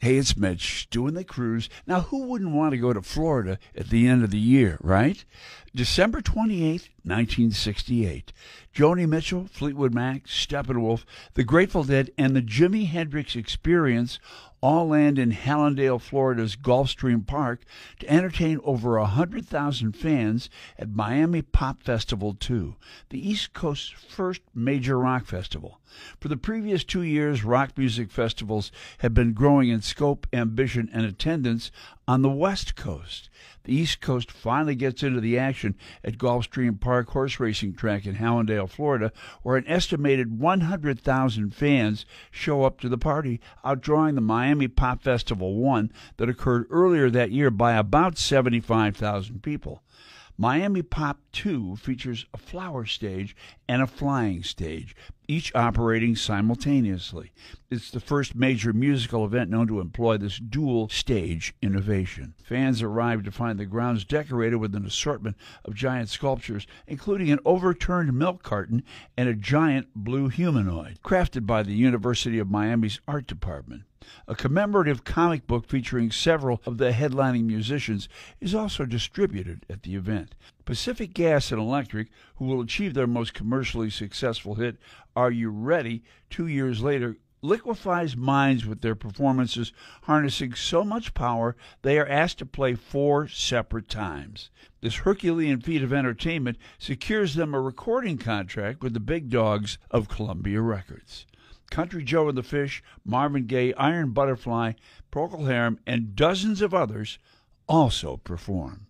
Hey, it's Mitch doing the cruise. Now, who wouldn't want to go to Florida at the end of the year, right? December 28th, 1968. Joni Mitchell, Fleetwood Mac, Steppenwolf, The Grateful Dead, and the Jimi Hendrix Experience all land in Hallandale, Florida's Gulfstream Park to entertain over 100,000 fans at Miami Pop Festival 2, the East Coast's first major rock festival. For the previous two years, rock music festivals have been growing in scope, ambition, and attendance on the West Coast. The East Coast finally gets into the action at Gulfstream Park horse racing track in Hallandale, Florida, where an estimated 100,000 fans show up to the party, outdrawing the Miami Pop Festival 1 that occurred earlier that year by about 75,000 people. Miami Pop 2 features a flower stage and a flying stage, each operating simultaneously. It's the first major musical event known to employ this dual stage innovation. Fans arrived to find the grounds decorated with an assortment of giant sculptures, including an overturned milk carton and a giant blue humanoid, crafted by the University of Miami's art department. A commemorative comic book featuring several of the headlining musicians is also distributed at the event. Pacific Gas and Electric, who will achieve their most commercially successful hit, Are You Ready? two years later, liquefies minds with their performances, harnessing so much power they are asked to play four separate times. This Herculean feat of entertainment secures them a recording contract with the big dogs of Columbia Records. Country Joe and the Fish, Marvin Gaye, Iron Butterfly, Procol Harum, and dozens of others also perform.